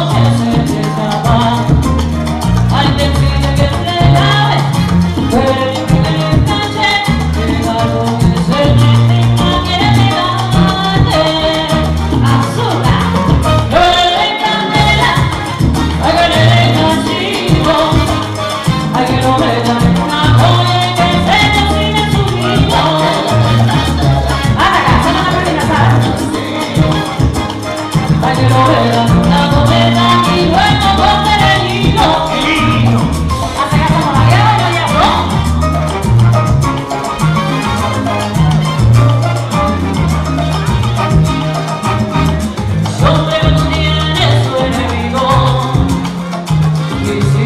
Don't Jesus.